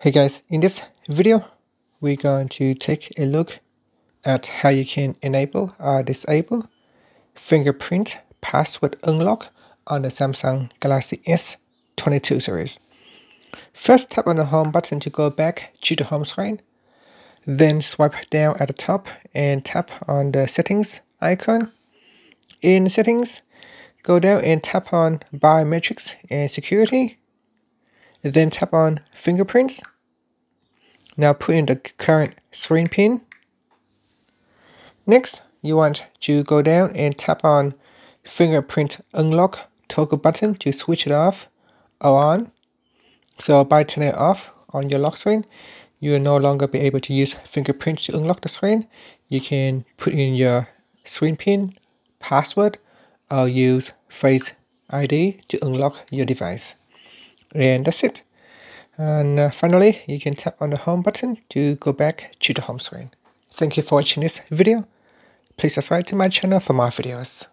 Hey guys, in this video, we're going to take a look at how you can enable or disable fingerprint password unlock on the Samsung Galaxy S22 series. First tap on the home button to go back to the home screen. Then swipe down at the top and tap on the settings icon. In settings, go down and tap on biometrics and security then tap on fingerprints. Now put in the current screen pin. Next, you want to go down and tap on fingerprint unlock toggle button to switch it off or on. So by turning it off on your lock screen, you will no longer be able to use fingerprints to unlock the screen. You can put in your screen pin, password, or use Face ID to unlock your device and that's it. And uh, finally you can tap on the home button to go back to the home screen. Thank you for watching this video. Please subscribe to my channel for more videos